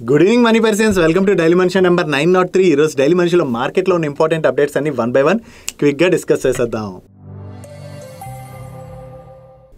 Good evening money persons welcome to daily మనిషి number nine not three ఈరోజు daily మనిషిలో మార్కెట్లో ఉన్న ఇంపార్టెంట్ అప్డేట్స్ అన్ని వన్ బై వన్ క్విక్గా డిస్కస్ చేసేద్దాం.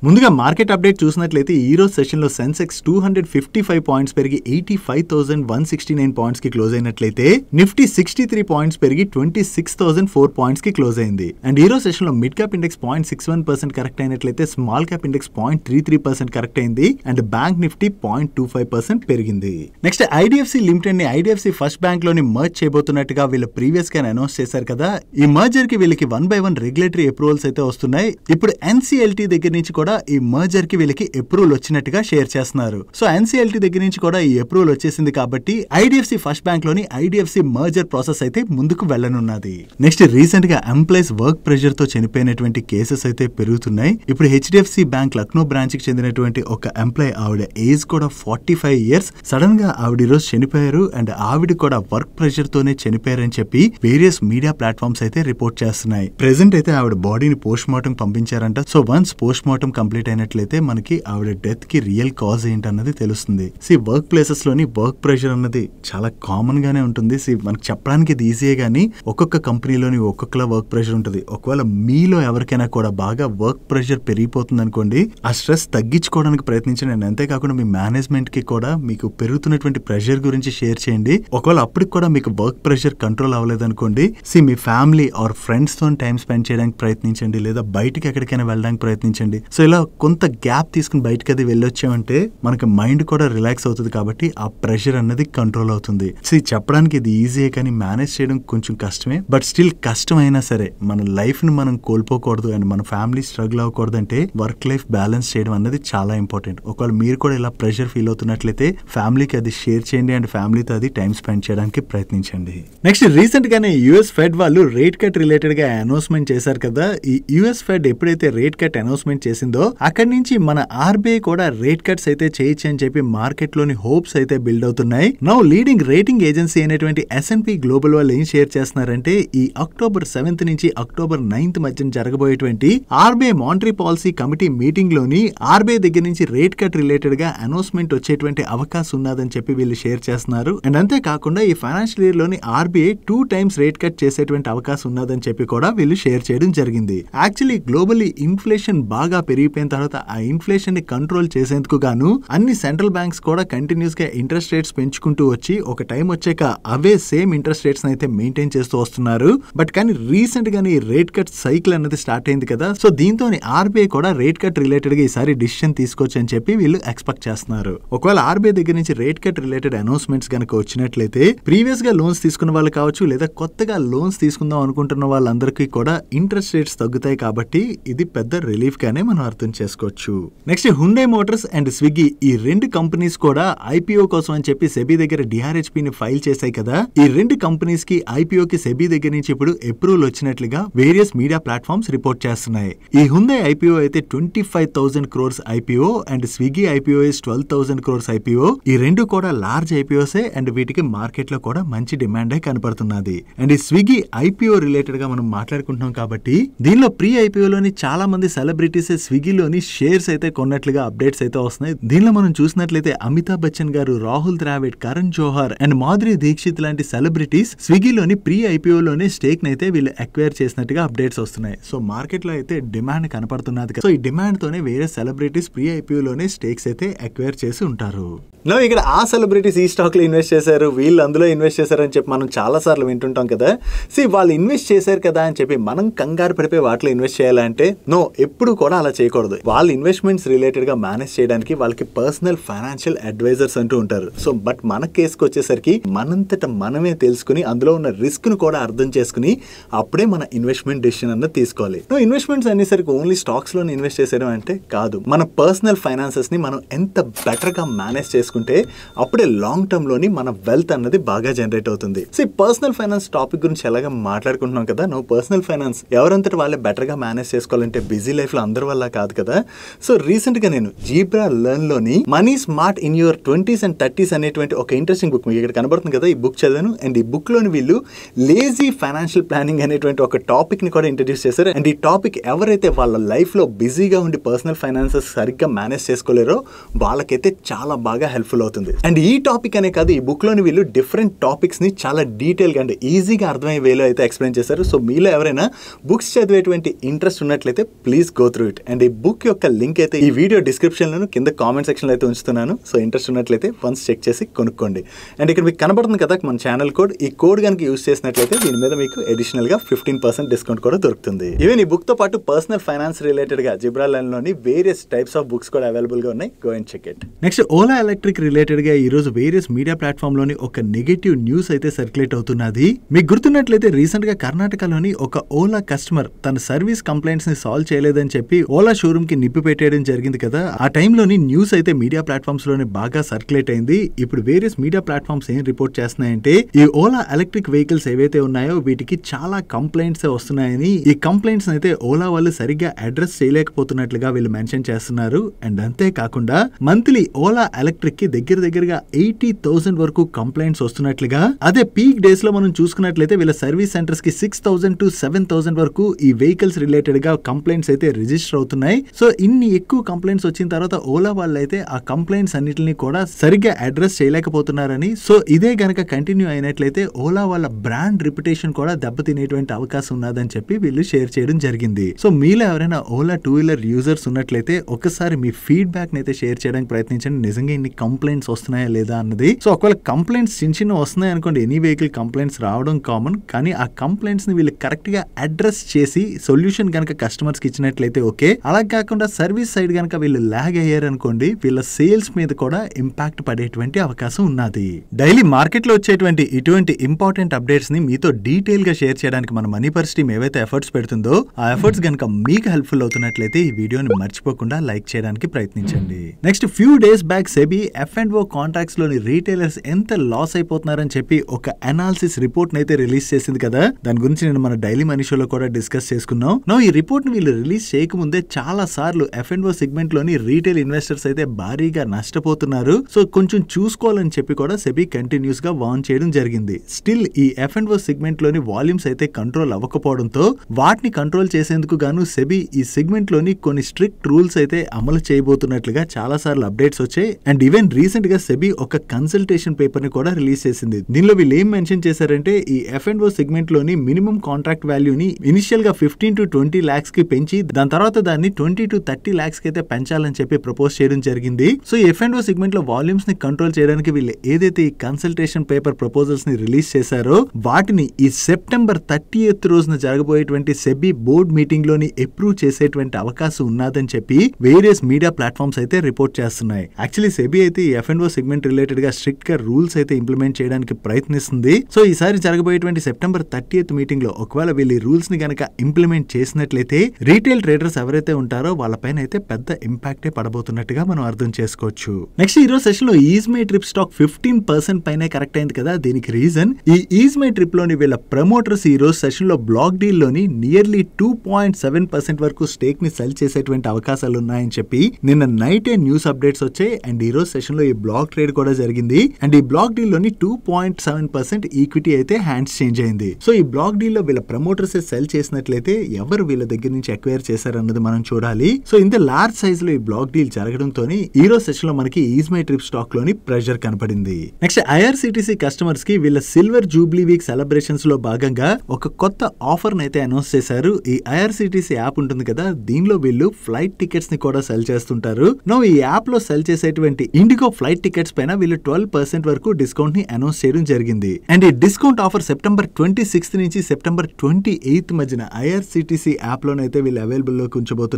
ముందుగా మార్కెట్ అప్డేట్ చూసినట్లయితే ఈ రోజు సెషన్లో Sensex two hundred fifty five points పెరిగి eighty five thousand one sixty nine పాయింట్స్కి close అయినట్లయితే నిఫ్టీ సిక్స్టీ త్రీ పాయింట్స్ పెరిగి ట్వంటీ సిక్స్ థౌసండ్ ఫోర్ పాయింట్స్కి క్లోజ్ అయింది. అండ్ ఈ రోజు సెషన్లో mid cap index point six one percent correct అయినట్లయితే small cap index point three three percent correct అయింది. And bank Nifty point two five percent పెరిగింది. Next IDFC లిమిటెడ్ని IDFC first బ్యాంక్లోని మర్జ్ చేయబోతున్నట్టుగా వీళ్ళు ప్రీవియస్గా అనౌన్స్ చేశారు కదా. ఈ మర్జర్కి వీళ్ళకి one by one regulatory approvals అయితే వస్తున్నాయి. ఇప్పుడు ఎన్సీఎల్టీ దగ్గర నుంచి కూడా ఈ మర్జర్కి వీళ్ళకి అప్రూవల్ వచ్చినట్టుగా షేర్ చేస్తున్నారు. సో ఎన్సీఎల్టీ దగ్గర నుంచి కూడా ఈ అప్రూవల్ వచ్చేసింది కాబట్టి ఐడిఎఫ్సి ఫస్ట్ బ్యాంక్లోని ఐడిఎఫ్సి మర్జర్ ప్రాసెస్ అయితే ముందుకు వెళ్ళనున్నది నెక్స్ట్ రీసెంట్గా ఎంప్లాయీస్ వర్క్ ప్రెషర్తో చనిపోయినటువంటి కేసెస్ అయితే పెరుగుతున్నాయి. ఇప్పుడు హెచ్డిఎఫ్సి బ్యాంక్ లక్నో బ్రాంచ్కి చెందినటువంటి ఒక ఎంప్లాయ్ ఆవిడ ఏజ్ కూడా ఫార్టీ ఫైవ్ ఇయర్స్ సడన్గా ఆవిడ ఈ రోజు చనిపోయారు అండ్ ఆవిడ కూడా వర్క్ ప్రెషర్ తోనే చనిపోయారని చెప్పి వేరియస్ మీడియా ప్లాట్ఫామ్స్ అయితే రిపోర్ట్ చేస్తున్నాయి. ప్రెసెంట్ అయితే ఆవిడ బాడీని post mortem పంపించారంట. So once post mortem complete అయినట్లయితే మనకి ఆవిడ డెత్కి రియల్ కాజ్ ఏంటన్నది తెలుస్తుంది. సి వర్క్ ప్లేసెస్లోని వర్క్ ప్రెషర్ అన్నది చాలా కామన్ గానే ఉంటుంది. సి మనకి చెప్పడానికి ఇది ఈజీయే గానీ ఒక్కొక్క కంపెనీలోని ఒక్కొక్కలా వర్క్ ప్రెషర్ ఉంటుంది. ఒకవేళ మీలో ఎవరికైనా కూడా బాగా వర్క్ ప్రెషర్ పెరిగిపోతుంది అనుకోండి ఆ స్ట్రెస్ తగ్గించుకోవడానికి ప్రయత్నించండి. అండ్ అంతేకాకుండా మీ మేనేజ్మెంట్కి కూడా మీకు పెరుగుతున్నటువంటి ప్రెషర్ గురించి షేర్ చేయండి. ఒకవేళ అప్పటికి కూడా మీకు వర్క్ ప్రెషర్ కంట్రోల్ అవ్వలేదు అనుకోండి సి మీ ఫ్యామిలీ ఆర్ ఫ్రెండ్స్తో టైం స్పెండ్ చేయడానికి ప్రయత్నించండి. లేదా బయటకి ఎక్కడికైనా వెళ్ళడానికి ప్రయత్నించండి. సో ఇలా కొంత గ్యాప్ తీసుకుని బయటకి అది వెళ్ళొచ్చామంటే మనకి మైండ్ కూడా రిలాక్స్ అవుతుంది కాబట్టి ఆ ప్రెషర్ అన్నది కంట్రోల్ అవుతుంది. సో చెప్పడానికి ఇది ఈజీయే కానీ మేనేజ్ చేయడం కొంచెం కష్టమే. బట్ స్టిల్ కష్టమైనా సరే మన లైఫ్ని మనం కోల్పోకూడదు అండ్ మన ఫ్యామిలీ స్ట్రగుల్ అవ్వకూడదు అంటే వర్క్ లైఫ్ బ్యాలెన్స్ చేయడం అన్నది చాలా ఇంపార్టెంట్ ఒకవేళ మీరు కూడా ఇలా ప్రెషర్ ఫీల్ అవుతున్నట్లయితే ఫ్యామిలీకి అది షేర్ చేయండి అండ్ ఫ్యామిలీతో అది టైం స్పెండ్ చేయడానికి ప్రయత్నించండి. నెక్స్ట్ రీసెంట్ గానే యుఎస్ ఫెడ్ వాళ్ళు రేట్ కట్ రిలేటెడ్గా అనౌన్స్మెంట్ చేశారు కదా. ఈ యుఎస్ ఫెడ్ ఎప్పుడైతే రేట్ కట్ అనౌన్స్మెంట్ చేసిందో అక్కడి నుంచి మన ఆర్బీఐ కూడా రేట్ కట్స్ అయితే చేయొచ్చు అని చెప్పి మార్కెట్లోని హోప్స్ అయితే బిల్డ్ అవుతున్నాయి. నౌ లీడింగ్ రేటింగ్ ఏజెన్సీ అయినటువంటి ఎస్ఎన్పి గ్లోబల్ వాళ్ళు ఏం షేర్ చేస్తున్నారంటే ఈ అక్టోబర్ సెవెంత్ నుంచి అక్టోబర్ నైన్త్ మధ్య జరగబోయేటువంటి ఆర్బీఐ మానిటరీ పాలసీ కమిటీ మీటింగ్లోని ఆర్బీఐ దగ్గర నుంచి రేట్ కట్ రిలేటెడ్గా అనౌన్స్మెంట్ వచ్చేటువంటి అవకాశం ఉన్నదని చెప్పి వీళ్ళు షేర్ చేస్తున్నారు. అండ్ అంతేకాకుండా ఈ financial ఇయర్లోని RBI two times rate cut చేసేటువంటి అవకాశం ఉన్నదని చెప్పి కూడా వీళ్ళు షేర్ చేయడం జరిగింది. యాక్చువల్లీ గ్లోబల్లీ ఇన్ఫ్లేషన్ బాగా పెరిగిపోయిన తర్వాత ఆ ఇన్ఫ్లేషన్ని కంట్రోల్ చేసేందుకు గాను అన్ని సెంట్రల్ బ్యాంక్స్ కూడా కంటిన్యూస్గా ఇంట్రెస్ట్ రేట్స్ పెంచుకుంటూ వచ్చి ఒక టైం వచ్చాక అవే సేమ్ ఇంట్రెస్ట్ రేట్స్ అయితే మెయింటైన్ చేస్తూ వస్తున్నారు. బట్ కానీ రీసెంట్ గానీ రేట్ కట్ సైకిల్ అనేది స్టార్ట్ అయింది కదా సో దీంతో ఆర్బీఐ కూడా రేట్ కట్ రిలేటెడ్గా ఈసారి డిసిషన్ తీసుకోవచ్చు అని చెప్పి వీళ్ళు ఎక్స్పెక్ట్ చేస్తున్నారు. ఒకవేళ ఆర్బీఐ దగ్గర నుంచి రేట్ కట్ రిలేటెడ్ అనౌన్స్మెంట్స్ కనుక వచ్చినట్లయితే ప్రీవియస్గా లోన్స్ తీసుకున్న వాళ్ళు కావచ్చు లేదా కొత్తగా లోన్స్ తీసుకుందాం అనుకుంటున్న వాళ్ళందరికీ కూడా ఇంట్రెస్ట్ రేట్స్ తగ్గుతాయి కాబట్టి ఇది పెద్ద రిలీఫ్ గానే మనం అర్థం చేసుకోవచ్చు. Next Hyundai motors and Swiggy ఈ రెండు కంపెనీస్ కూడా ఐపీఓ కోసం అని చెప్పి సెబీ దగ్గర డిఆర్హెచ్పి ని ఫైల్ చేశాయి కదా. ఈ రెండు కంపెనీస్కి ఐపీఓ కి సెబీ దగ్గర నుంచి ఇప్పుడు అప్రూవల్ వచ్చినట్లుగా వేరియస్ మీడియా ప్లాట్ఫామ్స్ రిపోర్ట్ చేస్తున్నాయి. ఈ హుండే ఐపీఓ అయితే twenty five thousand crores IPO and Swiggy IPO is twelve thousand crores IPO ఈ రెండు కూడా లార్జ్ ఐపీఓసే అండ్ వీటికి మార్కెట్లో కూడా మంచి డిమాండ్ కనపడుతున్నది. అండ్ ఈ స్విగ్గీ ఐపీఓ రిలేటెడ్గా మనం మాట్లాడుకుంటున్నాం కాబట్టి దీనిలో ప్రీ ఐపీఓలోని చాలా మంది సెలబ్రిటీస్ స్విగ్గీలోని షేర్స్ అయితే కొన్నట్లుగా అప్డేట్స్ అయితే వస్తున్నాయి. దీనిలో మనం చూసినట్లయితే అమితాబ్ బచ్చన్ గారు రాహుల్ ద్రావిడ్ కరణ్ జోహర్ అండ్ మాధురి దీక్షిత్ లాంటి సెలబ్రిటీస్ స్విగ్గీలోని ప్రీ ఐపీఓలోనే స్టేక్ అయితే వీళ్ళు అక్వైర్ చేసినట్టుగా అప్డేట్స్ వస్తున్నాయి. సో మార్కెట్లో అయితే డిమాండ్ కనపడుతున్నది కదా. సో ఈ డిమాండ్ తోనే వేరే సెలబ్రిటీస్ ప్రీ ఐపీఓలోనే స్టేక్స్ అయితే అక్వైర్ చేసి ఉంటారు. నో ఇక్కడ ఆ సెలబ్రిటీస్ ఈ స్టాక్లో ఇన్వెస్ట్ చేశారు వీళ్ళు అందులో ఇన్వెస్ట్ చేశారని చెప్పి మనం చాలా సార్లు వింటుంటాం కదా. సి వాళ్ళు ఇన్వెస్ట్ చేశారు కదా అని చెప్పి మనం కంగారు పడిపోయి వాటిలో ఇన్వెస్ట్ చేయాలంటే నో ఎప్పుడు కూడా అలా చేయకూడదు. వాళ్ళ ఇన్వెస్ట్మెంట్స్ రిలేటెడ్గా మేనేజ్ చేయడానికి వాళ్ళకి పర్సనల్ ఫైనాన్షియల్ అడ్వైజర్స్ అంటూ ఉంటారు. సో బట్ మన కేసుకు వచ్చేసరికి మనంతట మనమే తెలుసుకుని అందులో ఉన్న రిస్క్ను కూడా అర్థం చేసుకుని అప్పుడే మన ఇన్వెస్ట్మెంట్ డెసిషన్ అన్నది తీసుకోవాలి. నువ్వు ఇన్వెస్ట్మెంట్స్ అనేసరికి ఓన్లీ స్టాక్స్లో ఇన్వెస్ట్ చేసేయడం అంటే కాదు. మన పర్సనల్ ఫైనాన్సెస్ని మనం ఎంత బెటర్గా మేనేజ్ చేసుకుంటే అప్పుడే లాంగ్ టర్మ్లోని మన వెల్త్ అన్నది బాగా జనరేట్ అవుతుంది. సో ఈ పర్సనల్ ఫైనాన్స్ టాపిక్ గురించి ఎలాగా మాట్లాడుకుంటున్నాం కదా? నువ్వు పర్సనల్ ఫైనాన్స్ ఎవరంతటి వాళ్ళే బెటర్గా మేనేజ్ చేసుకోవాలంటే బిజీ లైఫ్లో అందరి వల్ల కాదు కదా? సో రీసెంట్గా నేను Zebra లర్న్లోని money smart in your twenties and thirties అనేటువంటి ఒక ఇంట్రెస్టింగ్ బుక్ మీకు ఇక్కడ కనబడుతుంది కదా? ఈ బుక్ చదివాను. అండ్ ఈ బుక్లోని వీళ్ళు లేజీ ఫైనాన్షియల్ ప్లానింగ్ అనేటువంటి ఒక టాపిక్ని కూడా ఇంట్రడ్యూస్ చేశారు. అండ్ ఈ టాపిక్ ఎవరైతే వాళ్ళ లైఫ్లో బిజీగా ఉండి పర్సనల్ ఫైనాన్సెస్ సరిగ్గా మేనేజ్ చేసుకోలేరో వాళ్ళకైతే చాలా బాగా హెల్ప్ఫుల్ అవుతుంది. అండ్ ఈ టాపిక్ అనే కాదు ఈ బుక్లోని వీళ్ళు డిఫరెంట్ టాపిక్స్ని చాలా డీటెయిల్గా అండ్ ఈజీగా అర్థమయ్యే వేలో అయితే ఎక్స్ప్లెయిన్ చేశారు. సో మీలో ఎవరైనా బుక్స్ చదివేటువంటి ఇంట్రెస్ట్ ఉన్నట్లయితే please go through it. And ఈ బుక్ యొక్క లింక్ అయితే ఈ వీడియో డిస్క్రిప్షన్ కింద కామెంట్ సెక్షన్లో అయితే ఉంచుతున్నాను. సో ఇంట్రెస్ట్ ఉన్నట్లయితే వన్స్ చెక్ చేసి కొనుక్కోండి. అండ్ ఇక్కడ మీకు కనబడుతుంది కదా మన ఛానల్ కోడ్ ఈ కోడ్ కనుక యూస్ చేసినట్లయితే దీని మీద మీకు అడిషనల్గా ఫిఫ్టీన్ పర్సెంట్ డిస్కౌంట్ కూడా దొరుకుతుంది. ఈవెన్ ఈ బుక్తో పాటు పర్సనల్ ఫైనాన్స్ రిలేటెడ్గా వేరియస్ టైప్స్ ఆఫ్ బుక్స్ కూడా అవైలబుల్గా ఉన్నాయి. Go and check it next Ola electric రిలేటెడ్గా ఈ రోజు వేరియస్ మీడియా ప్లాట్ఫామ్లోని ఒక నెగటివ్ న్యూస్ అయితే సర్క్యులేట్ అవుతున్నది. మీకు గుర్తున్నట్లయితే రీసెంట్గా కర్ణాటకలోని ఒక ఓలా కస్టమర్ తన సర్వీస్ కంప్లైంట్స్ని సాల్వ్ చేయలేదని చెప్పి ఓలా షోరూమ్కి నిప్పు పెట్టేయడం జరిగింది కదా. ఆ టైంలోని న్యూస్ అయితే మీడియా ప్లాట్ఫామ్స్లోనే బాగా సర్క్యులేట్ అయింది. ఇప్పుడు వేరియస్ మీడియా ప్లాట్ఫామ్స్ ఏం రిపోర్ట్ చేస్తున్నాయంటే ఈ ఓలా ఎలక్ట్రిక్ వెహికల్స్ ఏవైతే ఉన్నాయో వీటికి చాలా కంప్లైంట్స్ వస్తున్నాయని ఈ కంప్లైంట్స్ అయితే ఓలా వాళ్ళు సరిగ్గా అడ్రస్ చేయలేకపోతున్నట్లుగా వీళ్ళు మెన్షన్ చేస్తున్నారు. అండ్ అంతేకాకుండా మంత్లీ ఓలా ఎలక్ట్రిక్కి దగ్గర దగ్గరగా ఎయిటీ థౌసండ్ వరకు కంప్లైంట్స్ వస్తున్నట్లుగా అదే పీక్ డేస్లో మనం చూసుకున్నట్లయితే వీళ్ళ service సెంటర్స్కి six thousand to seven thousand వరకు ఈ వెహికల్స్ రిలేటెడ్గా కంప్లైంట్స్ అయితే రిజిస్టర్ అవుతున్నాయి. సో ఇన్ని ఎక్కువ కంప్లైంట్స్ వచ్చిన తర్వాత ఓలా వాళ్ళు అయితే ఆ కంప్లైంట్స్ అన్నిటిని కూడా సరిగ్గా అడ్రస్ చేయలేకపోతున్నారని. సో ఇదే గనక కంటిన్యూ అయినట్లయితే ఓలా వాళ్ళ బ్రాండ్ రిప్యుటేషన్ కూడా దెబ్బతినేటువంటి అవకాశం ఉన్నదని చెప్పి వీళ్ళు షేర్ చేయడం జరిగింది. సో మీలో ఎవరైనా ఓలా టూ వీలర్ యూజర్స్ ఉన్నట్లయితే ఒకసారి మీ ఫీడ్బ్యాక్ అయితే షేర్ చేయడానికి ప్రయత్నించండి. నిజంగా ఇన్ని కంప్లైంట్స్ వస్తున్నాయా లేదా అన్నది. సో ఒకవేళ కంప్లైంట్స్ చిన్న చిన్న వస్తున్నాయి అనుకోండి ఎనీ వెహికల్ కంప్లైంట్స్ రావడం కామన్ కానీ ఆ కంప్లైంట్స్ని వీళ్ళు కరెక్ట్గా అడ్రస్ చేసి సొల్యూషన్ కనుక కస్టమర్స్కి ఇచ్చినట్లయితే ఓకే. అలా కాకుండా సర్వీస్ సైడ్ కనుక వీళ్ళు లాగ్ అయ్యారనుకోండి వీళ్ళ సేల్స్ మీద కూడా ఇంపాక్ట్ పడేటువంటి అవకాశం ఉన్నది. డైలీ మార్కెట్లో వచ్చేటువంటి ఇటువంటి ఇంపార్టెంట్ అప్డేట్స్ని మీతో డీటెయిల్గా షేర్ చేయడానికి మన మనీ పర్స్ టీమ్ ఏవైతే ఎఫర్ట్స్ పెడుతుందో ఆ ఎఫర్ట్స్ కనుక మీకు హెల్ప్ఫుల్ అవుతున్నట్లయితే ఈ వీడియోని మర్చిపోకుండా లైక్ చేయడానికి ప్రయత్నించండి. Next few days back SEBI F and O కాంట్రాక్ట్స్లోని retailers ఎంత లాస్ అయిపోతున్నారని చెప్పి ఒక అనాలిసిస్ రిపోర్ట్ అయితే రిలీజ్ చేసింది కదా. దాని గురించి నేను మన డైలీ మనీ షోలో కూడా డిస్కస్ చేసుకున్నాం. నో ఈ రిపోర్ట్ని వీళ్ళు రిలీజ్ చేయకముందే చాలా సార్లు F and O retail investors అయితే భారీగా నష్టపోతున్నారు. సో కొంచెం చూసుకోవాలని చెప్పి కూడా సెబీ కంటిన్యూస్గా వార్న్ చేయడం జరిగింది. స్టిల్ ఈ ఎఫ్ అండ్ ఓ వాల్యూమ్స్ అయితే కంట్రోల్ అవ్వకపోవడంతో వాటిని కంట్రోల్ చేసేందుకు గాను సెబీ ఈ సెగ్మెంట్లోని కొన్ని స్ట్రిక్ట్ రూల్స్ అయితే అమలు చేయబోతున్నట్లుగా చాలా సార్లు అప్డేట్స్ వచ్చాయి. అండ్ ఈవెన్ రీసెంట్గా సెబీ ఒక కన్సల్టేషన్ పేపర్ని కూడా రిలీజ్ చేసింది. దీనిలో వీళ్ళు ఏం మెన్షన్ చేశారంటే ఈ F and O minimum contract వాల్యూని ఇనిషియల్గా ఫిఫ్టీన్ టు ట్వంటీ ల్యాక్స్కి కి పెంచి దాని తర్వాత దాన్ని ట్వంటీ టు థర్టీ ల్యాక్స్ అయితే పెంచాలని చెప్పి ప్రపోజ్ చేయడం జరిగింది. సో ఎఫ్ అండ్ ఓ సెగ్మెంట్లో వాల్యూమ్స్ని కంట్రోల్ చేయడానికి వీళ్ళు ఏదైతే ఈ కన్సల్టేషన్ పేపర్ ప్రపోజల్స్ని రిలీజ్ చేశారో వాటిని ఈ సెప్టెంబర్ థర్టీ ఎయిత్ రోజున జరగబోయేటువంటి సెబీ బోర్డ్ మీటింగ్లోని అప్రూవ్ చేసేటువంటి అవకాశం ఉన్నదని చెప్పి వేరియస్ మీడియా ప్లాట్ఫామ్స్ అయితే రిపోర్ట్ చేస్తున్నాయి. యాక్చువల్లీ సెబీ అయితే ఈ ఎఫ్ అండ్ ఓ సెగ్మెంట్ రిలేటెడ్గా స్ట్రిక్ట్గా రూల్స్ అయితే ఇంప్లిమెంట్ చేయడానికి ప్రయత్నిస్తుంది. సో ఈసారి జరగబోయేటువంటి సెప్టెంబర్ థర్టీ ఎయిత్ మీటింగ్లో ఒకవేళ వీళ్ళు రూల్స్ని గనక ఇంప్లిమెంట్ చేసినట్లయితే రీటైల్ ట్రేడర్స్ ఎవరైతే ఉంటారో వాళ్ళపైన అయితే పెద్ద ఇంపాక్టే పడబోతున్నట్టుగా మనం అర్థం చేసుకోవచ్చు. నెక్స్ట్ ఈ సెషన్లో Ease My Trip stock fifteen percent పైనే కరెక్ట్ అయింది కదా? దీనికి రీజన్ ఈ ఈజ్ మై ట్రిప్లోని వీళ్ళ ప్రమోటర్స్ ఈ రోజు సెషన్లో block డీల్లోని nearly two point seven percent వరకు స్టేక్ని సెల్ చేసేటువంటి అవకాశాలు ఉన్నాయని చెప్పి నిన్న నైట్ న్యూస్ అప్డేట్స్ వచ్చాయి. అండ్ ఈ రోజు సెషన్లో ఈ బ్లాక్ ట్రేడ్ కూడా జరిగింది. అండ్ ఈ block డీల్లోని two point seven percent equity అయితే హ్యాండ్స్ చేంజ్ అయింది. సో ఈ బ్లాక్ డీల్లో వీళ్ళ ప్రమోటర్స్ సెల్ చేసినట్లయితే ఎవరు వీళ్ళ దగ్గర నుంచి ఎక్వైర్ చేశారన్నది మనం చూడాలి. సో ఇంత లార్జ్ సైజ్లో ఈ బ్లాక్ డీల్ జరగడంతో ఈ రోజు సెషన్లో మనకి ఈజ్ మై ట్రిప్ స్టాక్లోని ప్రెషర్ కనపడింది. నెక్స్ట్ ఐఆర్సిటిసి కస్టమర్స్కి వీళ్ళ సిల్వర్ జూబ్లీ వీక్ సెలబ్రేషన్స్లో భాగంగా ఒక కొత్త ఆఫర్ అయితే అనౌన్స్ చేశారు. ఈ ఐఆర్సిటీసీ యాప్ ఉంటుంది కదా దీనిలో వీళ్ళు ఫ్లైట్ టికెట్స్ని కూడా సెల్ చేస్తుంటారు. నో ఈ యాప్లో సెల్ చేసేటువంటి ఇండిగో ఫ్లైట్ టికెట్స్ పైన వీళ్ళు ట్వెల్వ్ పర్సెంట్ వరకు డిస్కౌంట్ని అనౌన్స్ చేయడం జరిగింది. అండ్ ఈ discount offer September twenty sixth నుంచి సెప్టెంబర్ ట్వంటీ ఎయిత్ మధ్యన ఐఆర్సిటిసి యాప్ లోనైతే వీళ్ళు అవైలబుల్లో ఉంచబోతున్నారు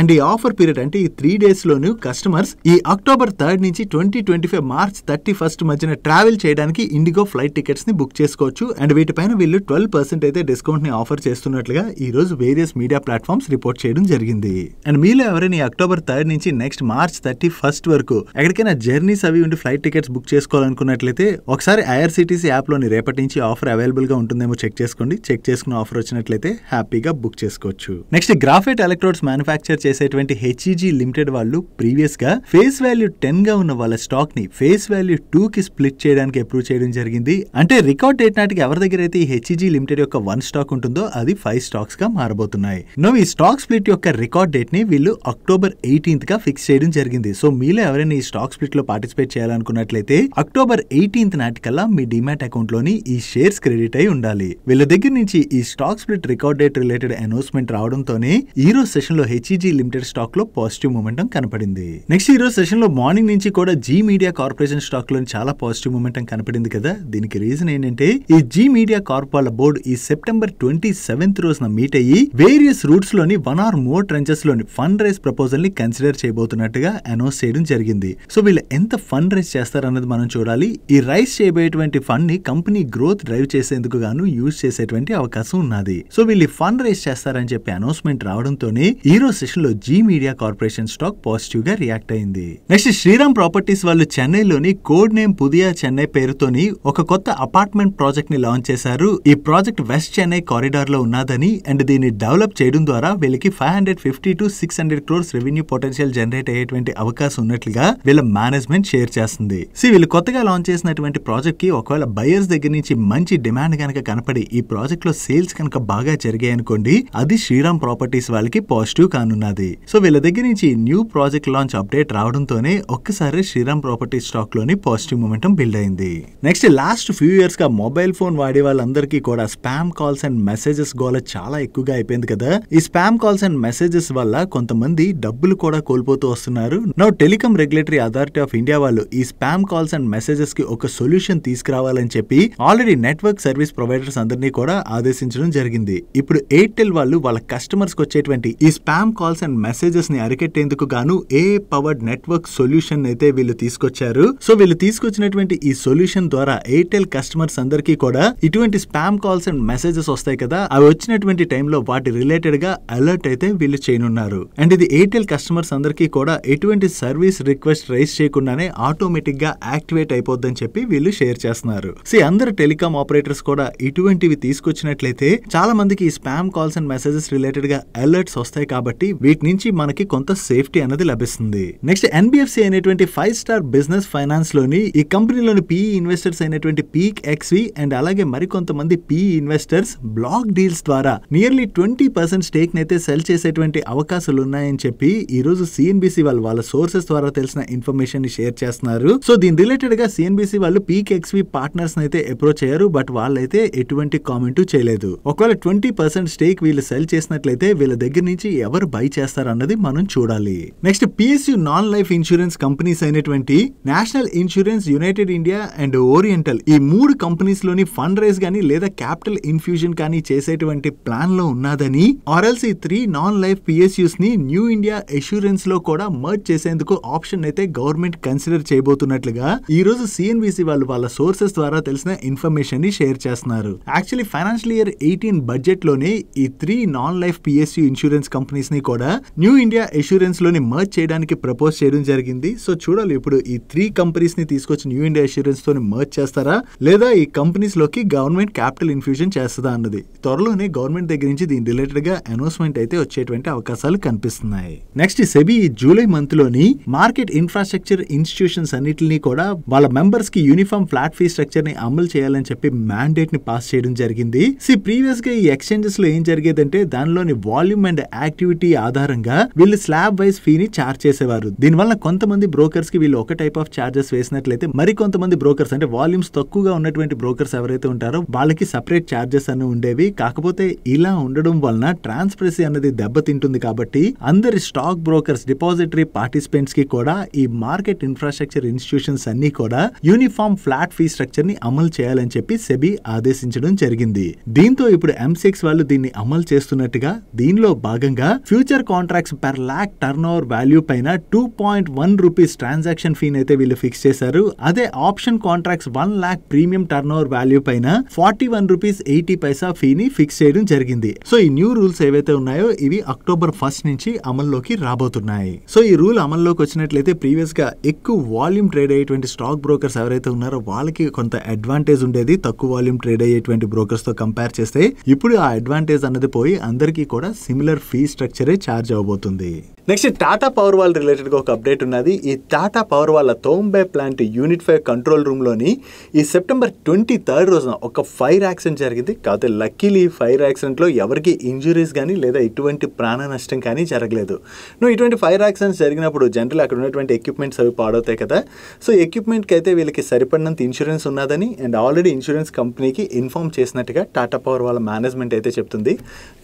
అండ్ ఈ ఆఫర్ పీరియడ్ అంటే ఈ త్రీ డేస్ లోను కస్టమర్స్ ఈ అక్టోబర్ థర్డ్ నుంచి twenty twenty five March thirty first మధ్యన ట్రావెల్ చేయడానికి ఇండిగో ఫ్లైట్ టికెట్స్ని బుక్ చేసుకోవచ్చు. అండ్ వీటిపైన వీళ్ళు ట్వెల్వ్ పర్సెంట్ అయితే డిస్కౌంట్ని ఆఫర్ చేస్తున్నట్లుగా ఈ రోజు వేరియస్ మీడియా ప్లాట్ఫామ్స్ రిపోర్ట్ చేయడం జరిగింది. అండ్ మీలో ఎవరైనా అక్టోబర్ థర్డ్ నుంచి నెక్స్ట్ మార్చ్ థర్టీ ఫస్ట్ వరకు ఎక్కడికైనా జర్నీస్ అవి ఉండి ఫ్లైట్ టికెట్స్ బుక్ చేసుకోవాలనుకున్నట్లయితే ఒకసారి ఐఆర్సిటీసీ యాప్లోని రేపటి నుంచి ఆఫర్ అవైలబుల్గా ఉంటుందేమో చెక్ చేసుకోండి. చెక్ చేసుకున్న ఆఫర్ వచ్చినట్లయితే హ్యాపీగా బుక్ చేసుకోవచ్చు. నెక్స్ట్ గ్రాఫైట్ ఎలక్ట్రోడ్స్ మ్యానుఫ్యాక్చర్ చేసేటువంటి హెచ్ఈజీ లిమిటెడ్ వాళ్ళు ప్రీవియస్గా ఫేస్ వాల్యూ టెన్గా ఉన్న వాళ్ళ స్టాక్ని ఫేస్ వాల్యూ టూ కి స్ప్లిట్ చేయడానికి అప్రూవ్ చేయడం జరిగింది. అంటే రికార్డ్ డేట్ నాటికి ఎవరి దగ్గర అయితే ఈ హెచ్ఈజీ లిమిటెడ్ యొక్క వన్ స్టాక్ ఉంటుందో అది ఫైవ్ స్టాక్స్గా మారబోతున్నాయి. నో ఈ స్టాక్ స్ప్లిట్ యొక్క రికార్డ్ డేట్ని వీళ్ళు అక్టోబర్ ఎయిటీన్త్గా ఫిక్స్ చేయడం జరిగింది. సో మీలో ఎవరైనా ఈ స్టాక్ స్ప్లిట్లో పార్టిసిపేట్ చేయాలనుకున్నట్లయితే అక్టోబర్ ఎయిటీన్త్ నాటికల్లా మీ డిమాట్ అకౌంట్లోని ఈ షేర్స్ క్రెడిట్ అయి ఉండాలి. వీళ్ళ దగ్గర నుంచి ఈ stock split record date related announcement రావడంతోనే ఈ రోజు సెషన్లో హెచ్ఈజీ లిమిటెడ్ స్టాక్లో పాజిటివ్ మూమెంటం కనపడింది. నెక్స్ట్ ఈ రోజు సెషన్లో మార్నింగ్ నుంచి కూడా జీ మీడియా కార్పొరేషన్ స్టాక్లో చాలా పాజిటివ్ మూమెంటం కనపడింది కదా. దీనికి రీజన్ ఏంటంటే ఈ జీ మీడియా కార్ప్ వాళ్ళ బోర్డు ఈ సెప్టెంబర్ ట్వంటీ సెవెంత్ రోజున మీట్ అయ్యి వేరియస్ రూట్స్లోని వన్ ఆర్ మోర్ ట్రెంచెస్లోని ఫండ్ రైజ్ ప్రపోజల్ని కన్సిడర్ చేయబోతున్నట్టుగా అనౌన్స్ చేయడం జరిగింది. సో వీళ్ళు ఎంత ఫండ్ రైజ్ చేస్తారన్నది మనం చూడాలి. ఈ రైజ్ చేయబోయేటువంటి ఫండ్ని కంపెనీ గ్రోత్ డ్రైవ్ చేసేందుకు గాను యూజ్ చేసేటువంటి అవకాశం ఉన్నది. సో వీళ్ళు ఫండ్ రైజ్ చేస్తారని చెప్పి అనౌన్స్మెంట్ రావడంతోనే ఈ రోజు సెషన్లో జీ మీడియా కార్పొరేషన్ స్టాక్ పాజిటివ్గా రియాక్ట్ అయింది. నెక్స్ట్ శ్రీరామ్ ప్రాపర్టీస్ వాళ్ళు చెన్నైలోని కోడ్ నేమ్ పుదియా చెన్నై పేరుతోని ఒక కొత్త అపార్ట్మెంట్ ప్రాజెక్ట్ని లాంచ్ చేశారు. ఈ ప్రాజెక్ట్ వెస్ట్ చెన్నై కారిడార్లో ఉన్నదని అండ్ దీన్ని డెవలప్ చేయడం ద్వారా వీళ్ళకి five hundred fifty to six hundred crores revenue potential generate అయ్యేటువంటి అవకాశం ఉన్నట్లుగా వీళ్ళ మేనేజ్మెంట్ షేర్ చేస్తుంది. సి వీళ్ళు కొత్తగా లాంచ్ చేసినటువంటి ప్రాజెక్ట్కి ఒకవేళ బయర్స్ దగ్గర నుంచి మంచి డిమాండ్ కనుక కనపడి ఈ ప్రాజెక్ట్లో సేల్స్ కనుక బాగా జరిగాయనుకోండి అది శ్రీరామ్ ప్రాపర్టీస్ వాళ్ళకి పాజిటివ్ కానున్నది. సో వీళ్ళ దగ్గర నుంచి న్యూ ప్రాజెక్ట్ లాంచ్ అప్డేట్ రావడంతోనే ఒక్కసారి శ్రీరామ్ ప్రాపర్టీ స్టాక్లోని పాజిటివ్ మూమెంటం బిల్డ్ అయింది. నెక్స్ట్ లాస్ట్ ఫ్యూ ఇయర్స్గా మొబైల్ ఫోన్ వాడే వాళ్ళందరికీ కూడా స్పామ్ కాల్స్ అండ్ మెసేజెస్ గోల చాలా ఎక్కువగా అయిపోయింది కదా. ఈ స్పామ్ కాల్స్ అండ్ మెసేజెస్ వల్ల కొంతమంది డబ్బులు కూడా కోల్పోతూ వస్తున్నారు. Now telecom regulatory authority of India వాళ్ళు ఈ స్పామ్ కాల్స్ అండ్ మెసేజెస్కి ఒక సొల్యూషన్ తీసుకురావాలని చెప్పి ఆల్రెడీ నెట్వర్క్ సర్వీస్ ప్రొవైడర్స్ అందరినీ కూడా ఆదేశించడం జరిగింది. ఇప్పుడు ఎయిర్టెల్ వాళ్ళు వాళ్ళ కస్టమర్స్కి వచ్చేటువంటి ఈ స్పామ్ కాల్స్ అండ్ మెసేజెస్ని అరికెట్టేందుకు గాను ఏ పవర్డ్ నెట్వర్క్ సొల్యూషన్ అయితే వీళ్ళు తీసుకొచ్చారు? సో వీళ్ళు తీసుకొచ్చినటువంటి ఈ సొల్యూషన్ ద్వారా ఎయిర్టెల్ కస్టమర్స్ అందరికీ కూడా ఇటువంటి స్పామ్ కాల్స్ అండ్ మెసేజెస్ వస్తాయి కదా? అవి వచ్చినటువంటి టైంలో వాటి రిలేటెడ్గా అలర్ట్ అయితే వీళ్ళు చేయనున్నారు. అండ్ ఇది ఎయిర్టెల్ కస్టమర్స్ అందరికీ కూడా ఎటువంటి సర్వీస్ రిక్వెస్ట్ రైస్ చేయకుండానే ఆటోమేటిక్గా యాక్టివేట్ అయిపోద్దని చెప్పి వీళ్ళు షేర్ చేస్తున్నారు. సో అందరు టెలికాం ఆపరేటర్స్ కూడా ఇటువంటివి తీసుకొచ్చినట్లయితే చాలా మందికి ఈ స్పామ్ కాల్స్ అండ్ మెసేజెస్ రిలేటెడ్గా అలర్ట్స్ వస్తాయి కాబట్టి వీటి నుంచి మనకి కొంత సేఫ్టీ అనేది లభిస్తుంది. నెక్స్ట్ ఎన్బిఎఫ్సి అనేటువంటి ఫైవ్ స్టార్ బిజినెస్ ఫైనాన్స్లోని ఈ కంపెనీలోని పిఈ ఇన్వెస్టర్స్ అయినటువంటి పీక్ ఎక్స్వి అండ్ అలాగే మరికొంతమంది పిఈ ఇన్వెస్టర్స్ బ్లాక్ డీల్స్ ద్వారా నియర్లీ ట్వంటీ పర్సెంట్ స్టేక్ నైతే సెల్ చేసేటువంటి అవకాశాలు ఉన్నాయని చెప్పి ఈ రోజు సిఎన్బిసి వాళ్ళు వాళ్ళ సోర్సెస్ ద్వారా తెలిసిన ఇన్ఫర్మేషన్ని షేర్ చేస్తున్నారు. సో దీని రిలేటెడ్గా సిఎన్బిసి వాళ్ళు పీక్ ఎక్స్వి పార్ట్నర్స్ అయితే అప్రోచ్ అయ్యారు బట్ వాళ్ళైతే ఎటువంటి కామెంట్ చేయలేదు. ఒకవేళ ట్వంటీ పర్సెంట్ స్టేక్ వీళ్ళు సెల్ చేసినట్లయితే వీళ్ళ దగ్గర నుంచి ఎవరు బై చేస్తారన్నది మనం చూడాలి. Next PSU non life insurance companies అయినటువంటి national insurance united India and oriental ఈ మూడు కంపెనీస్లోని ఫండ్ రైజ్ గానీ లేదా క్యాపిటల్ ఇన్ఫ్యూజన్ కానీ చేసేటువంటి ప్లాన్లో ఉన్నదని ఆర్ఎల్స్ ఈ త్రీ నాన్ లైఫ్ పిఎస్యూస్ని న్యూ ఇండియా ఎష్యూరెన్స్లో కూడా మర్జ్ చేసేందుకు ఆప్షన్ అయితే గవర్నమెంట్ కన్సిడర్ చేయబోతున్నట్లుగా ఈ రోజు సిఎన్బిసి వాళ్ళు వాళ్ళ సోర్సెస్ ద్వారా తెలిసిన ఇన్ఫర్మేషన్ని షేర్ చేస్తున్నారు. యాక్చువల్లీ ఫైనాన్షియల్ ఇయర్ ఎయిటీన్ బడ్జెట్లోనే ఈ three non life PSU insurance company కంపెనీస్ని కూడా న్యూ ఇండియా ఎష్యూరెన్స్లోని మర్జ్ చేయడానికి ప్రపోజ్ చేయడం జరిగింది. సో చూడాలి ఇప్పుడు ఈ త్రీ కంపెనీస్ని తీసుకొచ్చి న్యూ ఇండియా ఎష్యూరెన్స్ తోని మర్జ్ చేస్తారా? లేదా ఈ కంపెనీస్లోకి గవర్నమెంట్ క్యాపిటల్ ఇన్ఫ్యూజన్ చేస్తుందా అన్నది. త్వరలోనే గవర్నమెంట్ దగ్గర నుంచి దీని రిలేటెడ్గా అనౌన్స్మెంట్ అయితే వచ్చేటువంటి అవకాశాలు కనిపిస్తున్నాయి. నెక్స్ట్ సెబీ ఈ జూలై మంత్లోని మార్కెట్ ఇన్ఫ్రాస్ట్రక్చర్ ఇన్స్టిట్యూషన్స్ అన్నిటిని కూడా వాళ్ళ మెంబర్స్కి యూనిఫామ్ ఫ్లాట్ ఫీ స్ట్రక్చర్ని అమలు చేయాలని చెప్పి మ్యాండేట్ని పాస్ చేయడం జరిగింది. సి ప్రీవియస్గా ఈ ఎక్స్చేంజెస్లో ఏం జరిగేదంటే దానిలోని వాల్యూమ్ అండ్ యాక్టివ్ యాక్టివిటీ ఆధారంగా వీళ్ళు స్లాబ్ వైజ్ ఫీని చార్జ్ చేసేవారు. దీనివల్ల కొంతమంది బ్రోకర్స్కి వీళ్ళు ఒక టైప్ ఆఫ్ చార్జెస్ వేసినట్లయితే మరి కొంతమంది బ్రోకర్స్ అంటే వాల్యూమ్స్ తక్కువగా ఉన్నటువంటి బ్రోకర్స్ ఎవరైతే ఉంటారో వాళ్ళకి సపరేట్ చార్జెస్ అన్ని ఉండేవి. కాకపోతే ఇలా ఉండడం వలన ట్రాన్స్పరెన్సీ అనేది దెబ్బతింటుంది కాబట్టి అందరి స్టాక్ బ్రోకర్స్ డిపాజిటరీ పార్టిసిపెంట్స్కి కూడా ఈ మార్కెట్ ఇన్ఫ్రాస్ట్రక్చర్ ఇన్స్టిట్యూషన్స్ అన్ని కూడా యూనిఫామ్ ఫ్లాట్ ఫీ స్ట్రక్చర్ని అమలు చేయాలని చెప్పి సెబీ ఆదేశించడం జరిగింది. దీంతో ఇప్పుడు ఎంసెక్స్ వాళ్ళు దీన్ని అమలు చేస్తున్నట్టుగా దీనిలో భాగంగా future contracts per lakh turnover value పైన two point one rupees transaction fee అయితే వీళ్ళు ఫిక్స్ చేశారు. అదే option contracts one lakh premium turnover value పైన forty one rupees eighty paisa ఫీని fix చేయడం జరిగింది. సో ఈ న్యూ రూల్స్ ఏవైతే ఉన్నాయో ఇవి అక్టోబర్ ఫస్ట్ నుంచి అమల్లోకి రాబోతున్నాయి. సో ఈ రూల్ అమల్లోకి వచ్చినట్లయితే ప్రీవియస్గా ఎక్కువ వాల్యూమ్ ట్రేడ్ అయ్యేటువంటి స్టాక్ బ్రోకర్స్ ఎవరైతే ఉన్నారో వాళ్ళకి కొంత అడ్వాంటేజ్ ఉండేది. తక్కువ వాల్యూమ్ ట్రేడ్ అయ్యేటువంటి బ్రోకర్స్తో కంపేర్ చేస్తే ఇప్పుడు ఆ అడ్వాంటేజ్ అన్నది పోయి అందరికీ కూడా సిమిలర్ ఫీ స్ట్రక్చర్ స్ట్రక్చరే ఛార్జ్ అవబోతుంది నెక్స్ట్ టాటా పవర్ వాల్ రిలేటెడ్గా ఒక అప్డేట్ ఉన్నది. ఈ టాటా పవర్ వాళ్ళ Trombay plant unit five control రూమ్లోని ఈ సెప్టెంబర్ ట్వంటీ థర్డ్ రోజున ఒక ఫైర్ యాక్సిడెంట్ జరిగింది. కాకపోతే లక్కీలీ ఫైర్ యాక్సిడెంట్లో ఎవరికి ఇంజురీస్ కానీ లేదా ఎటువంటి ప్రాణ నష్టం కానీ జరగలేదు. నువ్వు ఇటువంటి ఫైర్ యాక్సిడెంట్స్ జరిగినప్పుడు జనరల్ అక్కడ ఉన్నటువంటి ఎక్విప్మెంట్స్ అవి పాడవుతాయి కదా. సో ఎక్విప్మెంట్కి అయితే వీళ్ళకి సరిపడినంత ఇన్సూరెన్స్ ఉన్నదని అండ్ ఆల్రెడీ ఇన్సూరెన్స్ కంపెనీకి ఇన్ఫార్మ్ చేసినట్టుగా టాటా పవర్ వాళ్ళ మేనేజ్మెంట్ అయితే చెప్తుంది.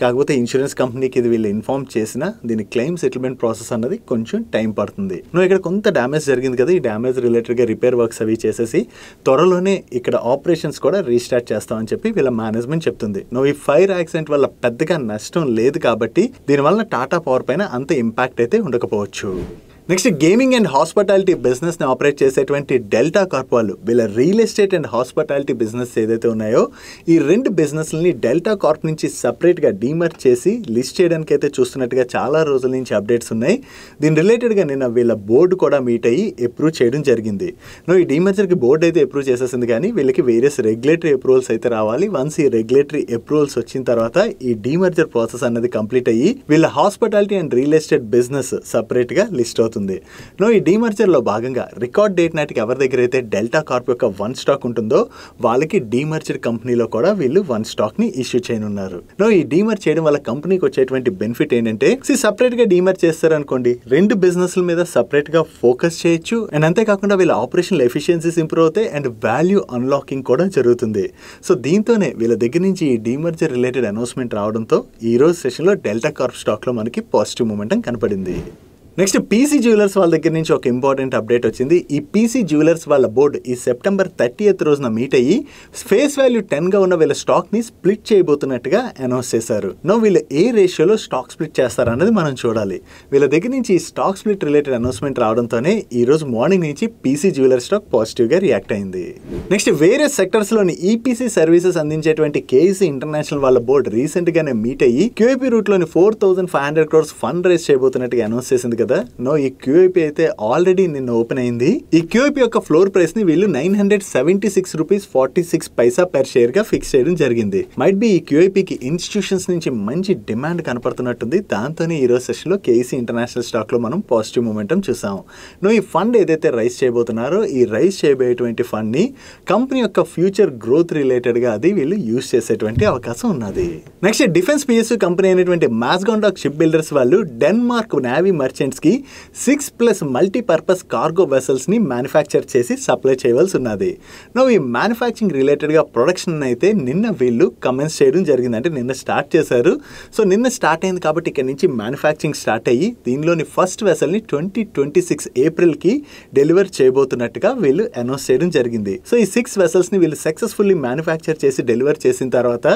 కాకపోతే ఇన్సూరెన్స్ కంపెనీకి ఇది వీళ్ళు ఇన్ఫార్మ్ చేసిన దీని క్లెయిమ్ సెటిల్మెంట్ ప్రాసెస్ అన్నది కొంచెం టైం పడుతుంది. నువ్వు ఇక్కడ కొంత డ్యామేజ్ జరిగింది కదా ఈ డ్యామేజ్ రిలేటెడ్గా రిపేర్ వర్క్స్ అవి చేసేసి త్వరలోనే ఇక్కడ ఆపరేషన్స్ కూడా రీస్టార్ట్ చేస్తామని చెప్పి వీళ్ళ మేనేజ్మెంట్ చెప్తుంది. నువ్వు ఈ ఫైర్ యాక్సిడెంట్ వల్ల పెద్దగా నష్టం లేదు కాబట్టి దీనివల్ల టాటా పవర్ పైన అంత ఇంపాక్ట్ అయితే ఉండకపోవచ్చు. నెక్స్ట్ గేమింగ్ అండ్ హాస్పిటాలిటీ బిజినెస్ని ఆపరేట్ చేసేటువంటి డెల్టా కార్ప్ వాళ్ళు వీళ్ళ real estate and hospitality business ఏదైతే ఉన్నాయో ఈ రెండు బిజినెస్లని డెల్టా కార్ప్ నుంచి సపరేట్గా డీమర్ట్ చేసి లిస్ట్ చేయడానికి అయితే చూస్తున్నట్టుగా చాలా రోజుల నుంచి అప్డేట్స్ ఉన్నాయి. దీని రిలేటెడ్గా నిన్న వీళ్ళ బోర్డు కూడా మీట్ అయ్యి అప్రూవ్ చేయడం జరిగింది. నువ్వు ఈ డీమర్జర్కి బోర్డు అయితే అప్రూవ్ చేసేసింది కానీ వీళ్ళకి వేరియస్ రెగ్యులేటరీ అప్రూవల్స్ అయితే రావాలి. వన్స్ ఈ రెగ్యులేటరీ అప్రూవల్స్ వచ్చిన తర్వాత ఈ డీమర్జర్ ప్రాసెస్ అన్నది కంప్లీట్ అయ్యి వీళ్ళ hospitality and real estate business సపరేట్గా లిస్ట్ అవుతుంది. నో ఈ డీమర్జర్లో భాగంగా రికార్డ్ డేట్ నాటికి ఎవరి దగ్గర అయితే డెల్టా కార్ప్ యొక్క వన్ స్టాక్ ఉంటుందో వాళ్ళకి డీమర్జర్ కంపెనీలో కూడా వీళ్ళు వన్ స్టాక్ని ఇష్యూ చేయనున్నారు. నో ఈ డీమర్ చేయడం వల్ల కంపెనీకి వచ్చేటువంటి బెనిఫిట్ ఏంటంటే సపరేట్గా డీమర్ చేస్తారనుకోండి రెండు బిజినెస్ల మీద సపరేట్గా ఫోకస్ చేయొచ్చు. అండ్ అంతేకాకుండా వీళ్ళ ఆపరేషనల్ ఎఫిషియన్సీస్ ఇంప్రూవ్ అవుతాయి అండ్ వాల్యూ అన్లాకింగ్ కూడా జరుగుతుంది. సో దీంతోనే వీళ్ళ దగ్గర నుంచి ఈ డీమర్జర్ రిలేటెడ్ అనౌన్స్మెంట్ రావడంతో ఈ రోజు సెషన్లో డెల్టా కార్ప్ స్టాక్లో మనకి పాజిటివ్ మూమెంటం కనపడింది. నెక్స్ట్ పీసీ జ్యువెలర్స్ వాళ్ళ దగ్గర నుంచి ఒక ఇంపార్టెంట్ అప్డేట్ వచ్చింది. ఈ పీసీ జ్యువెలర్స్ వాళ్ళ బోర్డు ఈ సెప్టెంబర్ థర్టీ రోజున మీట్ అయ్యి ఫేస్ వాల్యూ టెన్గా ఉన్న వీళ్ళ స్టాక్ని స్ప్లిట్ చేయబోతున్నట్టుగా అనౌన్స్ చేశారు. నో వీళ్ళు ఏ రేషియోలో స్టాక్ స్ప్లిట్ చేస్తారన్నది మనం చూడాలి. వీళ్ళ దగ్గర నుంచి ఈ స్టాక్ స్ప్లిట్ రిలేటెడ్ అనౌన్స్మెంట్ రావడంతోనే ఈ రోజు మార్నింగ్ నుంచి పీసీ జ్యువెలర్ స్టాక్ పాజిటివ్గా రియాక్ట్ అయింది. నెక్స్ట్ వేరే సెక్టర్స్లోని ఈపీసీ సర్వీసెస్ అందించేటువంటి కేఈసీ ఇంటర్నేషనల్ వాళ్ళ బోర్డు రీసెంట్గానే మీట్ అయ్యి QIP రూట్లోని four thousand five hundred crores fund raise చేయబోతున్నట్టుగా announce చేసింది కదా? నో ఈ క్యూఐపి అయితే ఆల్రెడీ నిన్న ఓపెన్ అయింది. ఈ క్యూఐపి యొక్క ఫ్లోర్ ప్రైస్ని వీళ్ళు nine hundred seventy six rupees forty six paisa per షేర్గా fix చేయడం జరిగింది. మైట్ బి ఈ క్యూఐపికి ఇన్స్టిట్యూషన్స్ నుంచి మంచి డిమాండ్ కనపడుతున్నట్టుంది. దాంతోనే ఈ రోజు సెషన్లో కేసీ ఇంటర్నేషనల్ స్టాక్లో మనం పాజిటివ్ మూమెంటం చూసాం. నువ్వు ఈ ఫండ్ ఏదైతే రైస్ చేయబోతున్నారో ఈ రైస్ చేయబోయేటువంటి ఫండ్ని కంపెనీ యొక్క ఫ్యూచర్ గ్రోత్ రిలేటెడ్గా అది వీళ్ళు యూజ్ చేసేటువంటి అవకాశం ఉన్నది. నెక్స్ట్ డిఫెన్స్ పిఎస్యూ కంపెనీ అయినటువంటి మాస్గాండాక్ షిప్ బిల్డర్స్ వాళ్ళు డెన్మార్క్ నావీ మర్చెంట్ కి సిక్స్ ప్లస్ మల్టీపర్పస్ కార్గో వెసల్స్ని మ్యానుఫ్యాక్చర్ చేసి సప్లై చేయవలసి ఉన్నది. నో ఈ మ్యానుఫ్యాక్చరింగ్ రిలేటెడ్గా ప్రొడక్షన్ అయితే నిన్న వీళ్ళు కమెన్స్ చేయడం జరిగింది. అంటే నిన్న స్టార్ట్ చేశారు. సో నిన్న స్టార్ట్ అయింది కాబట్టి ఇక్కడ నుంచి మ్యానుఫ్యాక్చరింగ్ స్టార్ట్ అయ్యి దీనిలోని ఫస్ట్ వెసల్ని ట్వంటీ ట్వంటీ సిక్స్ ఏప్రిల్కి డెలివర్ చేయబోతున్నట్టుగా వీళ్ళు అనౌన్స్ చేయడం జరిగింది. సో ఈ సిక్స్ వెసల్స్ని వీళ్ళు సక్సెస్ఫుల్లీ మ్యానుఫ్యాక్చర్ చేసి డెలివర్ చేసిన తర్వాత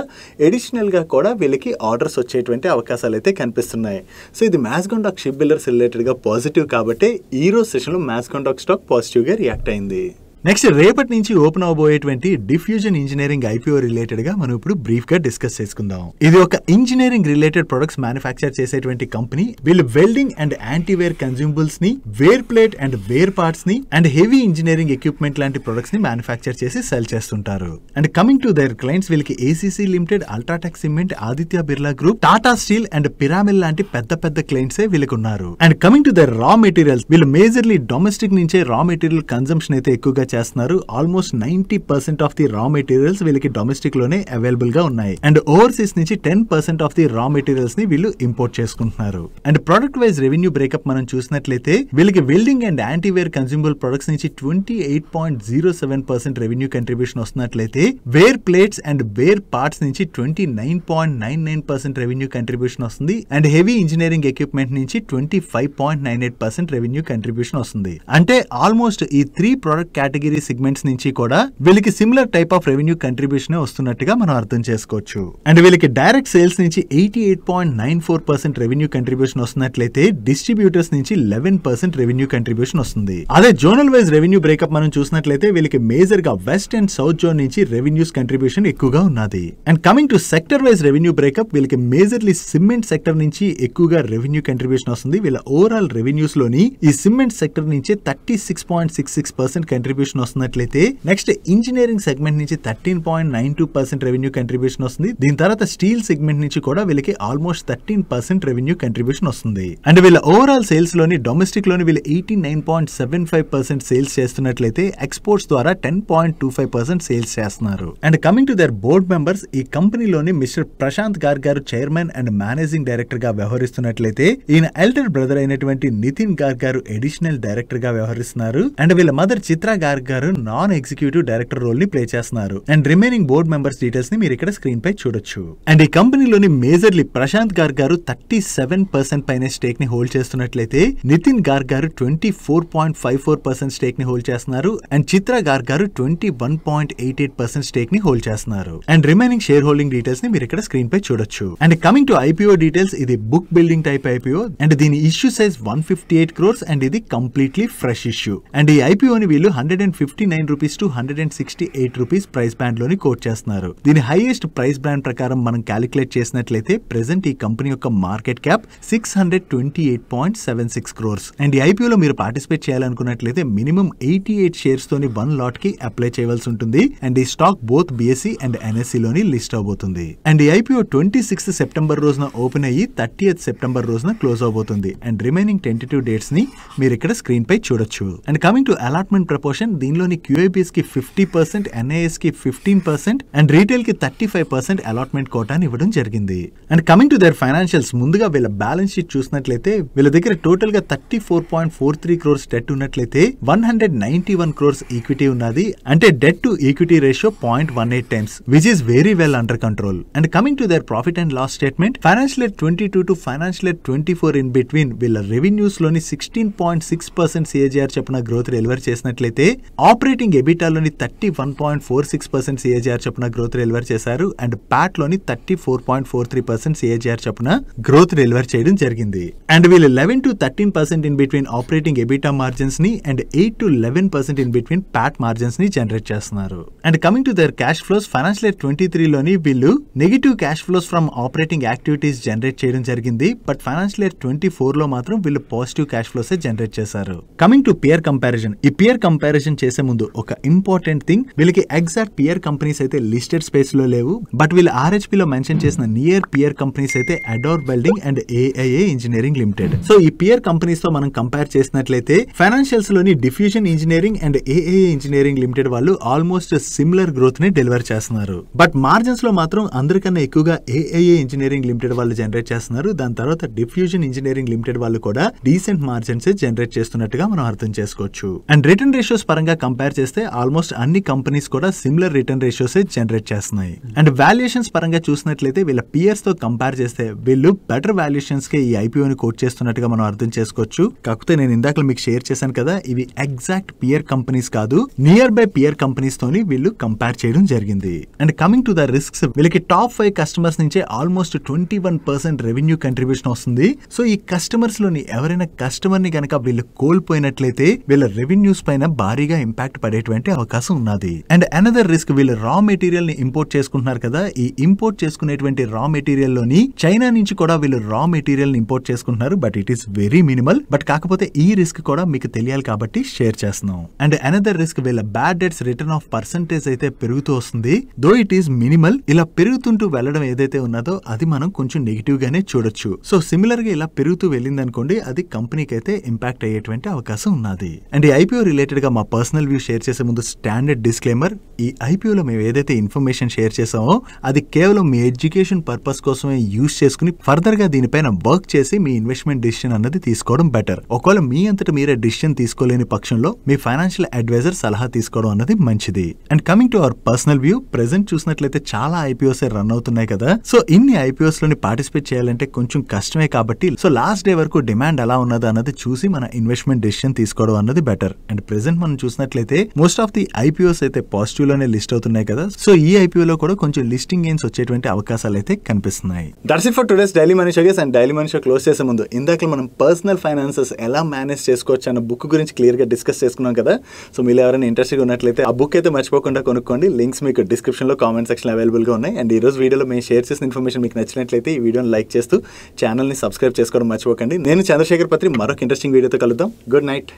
ఎడిషనల్గా కూడా వీళ్ళకి ఆర్డర్స్ వచ్చేటువంటి అవకాశాలు అయితే కనిపిస్తున్నాయి. సో ఇది మ్యాస్గొండ షిప్ బిల్డర్స్ రిలేటెడ్ రిలేటెడ్గా పాజిటివ్ కాబట్టి ఈరోజు సెషన్లో మ్యాథ్స్లో స్టాక్ పాజిటివ్గా రియాక్ట్ అయింది. నెక్స్ట్ రేపటి నుంచి ఓపెన్ అవబోయేటువంటి డిఫ్యూజన్ ఇంజనీరింగ్ ఐపీఓ రిలేటెడ్గా మనం ఇప్పుడు బ్రీఫ్గా డిస్కస్ చేసుకుందాం. ఇది ఒక ఇంజనీరింగ్ రిలేటెడ్ ప్రొడక్ట్స్ మ్యానుఫ్యాక్చర్ చేసేటువంటి కంపెనీ వీళ్ళు వెల్డింగ్ అండ్ యాంటీవేర్ కన్జ్యూమబుల్స్ని వేర్ ప్లేట్ అండ్ వేర్ పార్ట్స్ని అండ్ హెవీ ఇంజనీరింగ్ ఎక్విప్మెంట్ లాంటి ప్రొడక్ట్స్ని మ్యానుఫ్యాక్చర్ చేసి సెల్ చేస్తుంటారు. And coming to their clients వీళ్ళకి ACC limited UltraTech cement Aditya Birla group Tata steel and Piramal లాంటి పెద్ద పెద్ద క్లయింట్స్ వీళ్ళకి ఉన్నారు. And coming to their raw materials వీళ్ళు మేజర్లీ డొమెస్టిక్ నుంచే రా మెటీరియల్ కన్జంప్షన్ అయితే ఎక్కువగా చేస్తున్నారు. Almost ninety percent of the raw materials వీళ్ళకి డొమెస్టిక్లోనే అవైలబుల్గా ఉన్నాయి. అండ్ ఓవర్సీస్ నుంచి ten percent of the raw మెటీరియల్స్ని వీళ్ళు ఇంపోర్ట్ చేసుకుంటున్నారు. And product wise revenue breakup మనం చూసినట్లయితే వీళ్ళకి welding and antiwear consumable products నుంచి twenty eight point zero seven percent revenue contribution వస్తున్నట్లయితే wear plates and wear parts నుంచి twenty nine point nine nine percent revenue contribution వస్తుంది. And heavy engineering equipment నుంచి twenty five point nine eight percent revenue contribution వస్తుంది. అంటే almost ఈ three product category segments నుంచి కూడా వీళ్ళకి similar type of revenue contribution వస్తున్నట్టుగా మనం అర్థం చేసుకోవచ్చు. అండ్ వీళ్ళకి డైరెక్ట్ సేల్స్ నుంచి eighty eight point nine four percent revenue contribution వస్తున్నట్లయితే distributors నుంచి లెవెన్ పర్సెంట్ రెవెన్యూ కంట్రిబ్యూషన్ వస్తుంది. అదే జోనల్ వైజ్ రెవెన్యూ బ్రేకప్ మనం చూసినట్లయితే వీళ్ళకి మేజర్గా వెస్ట్ అండ్ సౌత్ జోన్ నుంచి రెవెన్యూస్ కంట్రిబ్యూషన్ ఎక్కువగా ఉన్నది. And coming to sector wise revenue breakup వీళ్ళకి మేజర్లీ సిమెంట్ సెక్టర్ నుంచి ఎక్కువగా రెవెన్యూ కంట్రిబ్యూషన్ వస్తుంది. వీళ్ళ ఓవరాల్ రెవెన్యూస్లోని ఈ సిమెంట్ సెక్టర్ నుంచి thirty six point six six percent contribution contribution వస్తున్నట్లయితే next engineering segment నుంచి thirteen point nine two percent revenue contribution వస్తుంది. దీని తర్వాత స్టీల్ సెగ్మెంట్ నుంచి కూడా వీళ్ళకి almost thirteen percent revenue contribution వస్తుంది. అండ్ వీళ్ళ ఓవరాల్ సేల్స్లోని డొమెస్టిక్లోని వీళ్ళు eighty nine point seven five percent sales చేస్తున్నట్లయితే ఎక్స్పోర్ట్స్ ద్వారా ten point two five percent sales చేస్తున్నారు. And coming to their board members ఈ కంపెనీలోని మిస్టర్ ప్రశాంత్ గార్ గారు చైర్మన్ అండ్ మేనేజింగ్ డైరెక్టర్గా వ్యవహరిస్తున్నట్లయితే ఈయన ఎల్డర్ బ్రదర్ అయినటువంటి నితిన్ గార్ గారు ఎడిషనల్ డైరెక్టర్గా వ్యవహరిస్తున్నారు. అండ్ వీళ్ళ మదర్ చిత్ర గార్ గారు నాన్ ఎగ్జిక్యూటివ్ డైరెక్టర్ రోల్ని ప్లే చేస్తున్నారు. అండ్ రిమైనింగ్ బోర్డ్ మెంబర్స్ డీటెయిల్స్ని మీరు ఇక్కడ స్క్రీన్ పై చూడొచ్చు. అండ్ ఈ కంపెనీలోని మేజర్లీ ప్రశాంత్ గార్ గారు థర్టీ సెవెన్ పర్సెంట్ పైన స్టేక్ని హోల్డ్ చేస్తున్నట్లయితే నితిన్ గార్ గారు twenty four point five four percent స్టేక్ని hold చేస్తున్నారు. అండ్ చిత్ర గార్ గారు twenty one point eight eight percent స్టేక్ని hold చేస్తున్నారు. అండ్ రిమైనింగ్ షేర్ హోల్డింగ్ డీటెయిల్స్ని మీరు ఇక్కడ స్క్రీన్ పై చూడొచ్చు. And coming to IPO details ఇది book building type IPO and దీని issue size one fifty eight crores and ఇది కంప్లీట్లీ ఫ్రెష్ ఇష్యూ. అండ్ ఈ ఐపీఓని వీళ్ళు hundred and fifty nine rupees to hundred and sixty eight rupees price బ్యాండ్లోని quote చేస్తున్నారు. దీని highest price band ప్రకారం మనం calculate చేసినట్లయితే ప్రెసెంట్ ఈ కంపెనీ యొక్క market cap six hundred twenty eight point seven six crores and ఈ ఐపీఓలో మీరు పార్టిసిపేట్ చేయాలనుకున్నట్లయితే మినిమం ఎయిటీ ఎయిట్ షేర్స్ తోని వన్ లాట్కి అప్లై చేయవలసి ఉంటుంది. అండ్ ఈ stock both BSE and NSE లోని లిస్ట్ అవబోతుంది. అండ్ ఈ ఐపీఓ ట్వంటీ సిక్స్త్ సెప్టెంబర్ రోజున ఓపెన్ అయ్యి థర్టీ సెప్టెంబర్ రోజున క్లోజ్ అవబోతుంది. అండ్ రిమైనింగ్ టెంటేటివ్ డేట్స్ని మీరు ఇక్కడ స్క్రీన్ పై చూడొచ్చు. And coming to allotment proportion దీనిలోని క్యూఐపీస్కి ఫిఫ్టీ పర్సెంట్ ఎన్ఐఎస్కి ఫిఫ్టీన్ పర్సెంట్ అండ్ రీటైల్కి థర్టీ ఫైవ్ పర్సెంట్ అలాట్మెంట్ కోటాని ఇవ్వడం జరిగింది. And coming to the financials ముందుగా వీళ్ళ బ్యాలెన్స్ షీట్ చూసినట్లయితే వీళ్ళ దగ్గర టోటల్గా thirty four point four three crores debt ఉన్నట్లయితే one hundred ninety one crores equity ఉన్నది అంటే debt to equity ratio point one eight times which is very well under control and coming to the profit and loss statement financial twenty two to financial twenty four in between వీళ్ళ రెవెన్యూస్లోని sixteen point six percent CAGR చెప్పిన growth deliver చేసినట్లయితే operating ఎబిటాలోని thirty one point four six percent CAGR చొప్పున growth deliver చేశారు. And ప్యాట్లోని thirty four point four three percent CAGR చొప్పున growth deliver చేయడం జరిగింది. And వీళ్ళు eleven to thirteen percent in between operating EBITDA మార్జిన్స్ని and eight to eleven percent in between PAT మార్జిన్స్ని generate చేస్తున్నారు. And coming to the cash flows financial year twenty త్రీలోని వీళ్ళు negative cash flows from operating activities generate చేయడం జరిగింది. But financial year twenty ఫోర్లో మాత్రం వీళ్ళు positive cash flows generate చేశారు. Coming to peer comparison ఈ peer comparison చేసే ముందు ఒక ఇంపార్టెంట్ థింగ్ వీళ్ళకి ఎగ్జాక్ట్ పియర్ కంపెనీస్ అయితే లిస్టెడ్ స్పేస్లో లేవు బట్ వీళ్ళు ఆర్హెచ్పి లో మెన్షన్ చేసిన నియర్ పియర్ కంపెనీస్ అయితే Ador building and AIA engineering limited. So ఈ పియర్ కంపెనీస్తో మనం కంపేర్ చేసినట్లయితే ఫైనాన్షియల్స్లోని diffusion engineering and AIA engineering limited వాళ్ళు ఆల్మోస్ట్ సిమిలర్ గ్రోత్ని డెలివర్ చేస్తున్నారు. బట్ మార్జిన్స్లో మాత్రం అందరికన్నా ఎక్కువగా ఏఐఏ ఇంజనీరింగ్ లిమిటెడ్ వాళ్ళు జనరేట్ చేస్తున్నారు. దాని తర్వాత డిఫ్యూజన్ ఇంజనీరింగ్ లిమిటెడ్ వాళ్ళు కూడా డీసెంట్ మార్జిన్స్ జనరేట్ చేస్తున్నట్టుగా మనం అర్థం చేసుకోవచ్చు. అండ్ రిటర్న్ రేషియోస్ పరంగా కంపేర్ చేస్తే ఆల్మోస్ట్ అన్ని కంపెనీస్ కూడా సిమిలర్ రిటర్న్ రేషియోస్ జనరేట్ చేస్తున్నాయి. అండ్ వాల్యుయేషన్స్ పరంగా చూసినట్లయితే వీళ్ళ పియర్స్తో కంపేర్ చేస్తే వీళ్ళు బెటర్ వాల్యుయేషన్స్కి ఈ ఐపీఓని కోట్ చేస్తున్నట్టుగా మనం అర్థం చేసుకోవచ్చు. కాకపోతే నేను ఇందాక మీకు షేర్ చేశాను కదా ఇవి ఎగ్జాక్ట్ పియర్ కంపెనీస్ కాదు నియర్ బై పియర్ కంపెనీస్ తోని వీళ్ళు కంపేర్ చేయడం జరిగింది. And coming to the risks వీళ్ళకి టాప్ ఫైవ్ కస్టమర్స్ నుంచే almost twenty one percent revenue contribution వస్తుంది. సో ఈ కస్టమర్స్లోని ఎవరైనా కస్టమర్ని కనుక వీళ్ళు కోల్పోయినట్లయితే వీళ్ళ రెవెన్యూస్ పైన భారీ హెవీగా ఇంపాక్ట్ పడేటువంటి అవకాశం ఉన్నది. అండ్ అనదర్ రిస్క్ వీళ్ళు రా మెటీరియల్ని ఇంపోర్ట్ చేసుకుంటున్నారు కదా ఈ ఇంపోర్ట్ చేసుకునేటువంటి రా మెటీరియల్లోని చైనా నుంచి కూడా వీళ్ళు రా మెటీరియల్ని ఇంపోర్ట్ చేసుకుంటున్నారు but it is very minimal but కాకపోతే ఈ రిస్క్ కూడా మీకు తెలియాలి కాబట్టి షేర్ చేస్తున్నాం. అండ్ అనదర్ రిస్క్ వీళ్ళ bad debts written off percentage అయితే పెరుగుతూ వస్తుంది. దో ఇట్ ఈస్ మినిమల్ ఇలా పెరుగుతుంటూ వెళ్ళడం ఏదైతే ఉన్నదో అది మనం కొంచెం నెగిటివ్ గానే చూడొచ్చు. సో సిమిలర్గా ఇలా పెరుగుతూ వెళ్ళింది అనుకోండి అది కంపెనీకి అయితే ఇంపాక్ట్ అయ్యేటువంటి అవకాశం ఉన్నది. అండ్ ఈ ఐపీఓ రిలేటెడ్గా మా పర్సనల్ వ్యూ షేర్ చేసే ముందు స్టాండర్డ్ డిస్క్లైమర్ ఈ ఐపీఓలో మేము ఏదైతే ఇన్ఫర్మేషన్ షేర్ చేసామో అది కేవలం మీ ఎడ్యుకేషన్ పర్పస్ కోసమే యూజ్ చేసుకుని ఫర్దర్గా దీనిపైన వర్క్ చేసి మీ ఇన్వెస్ట్మెంట్ డిసిషన్ అన్నది తీసుకోవడం బెటర్ ఒకవేళ మీ అంతటా మీరే డిసిషన్ తీసుకోలేని పక్షంలో మీ ఫైనాన్షియల్ అడ్వైజర్ సలహా తీసుకోవడం అన్నది మంచిది. And coming to our personal view present చూసినట్లయితే చాలా ఐపీఓస్ రన్ అవుతున్నాయి కదా. సో ఇన్ని ఐపీఓస్లోని పార్టిసిపేట్ చేయాలంటే కొంచెం కష్టమే కాబట్టి సో లాస్ట్ డే వరకు డిమాండ్ ఎలా ఉన్నది అన్నది చూసి మన ఇన్వెస్ట్మెంట్ డిసిషన్ తీసుకోవడం అన్నది బెటర్ అండ్ ప్రెసెంట్ మనం చూసినట్లయితే మోస్ట్ ఆఫ్ ది ఐపీఓస్ అయితే పాజిటివ్లోనే లిస్ట్ అవుతున్నాయి కదా. సో ఈ ఐపీఓ లో కూడా కొంచెం లిస్టింగ్ గేమ్స్ వచ్చేటువంటి అవకాశాలు అయితే కనిపిస్తున్నాయి. That's it for today's daily money show guys and daily money show close చేసే ముందు ఇందాక మనం పర్సనల్ ఫైనాన్సెస్ ఎలా మేనేజ్ చేసుకోవచ్చు అన్న బుక్ గురించి క్లియర్గా డిస్కస్ చేసుకున్నాం కదా. సో మీరు ఎవరైనా ఇంట్రెస్ట్గా ఉన్నట్లయితే ఆ బుక్ అయితే మర్చిపోకుండా కొనుక్కోండి. లింక్స్ మీకు డిస్క్రిప్షన్లో కామెంట్ సెక్షన్ అవైలబుల్గా ఉన్నాయి. అండ్ ఈ రోజు వీడియోలో మేము షేర్ చేసిన ఇన్ఫర్మేషన్ మీకు నచ్చినట్లయితే ఈ వీడియోని లైక్ చేస్తూ ఛానల్ని సబ్స్క్రైబ్ చేసుకోవడం మర్చిపోకండి. నేను చంద్రశేఖర్ పత్రి మరొక ఇంట్రెస్టింగ్ వీడియోతో కలుద్దాం. Good night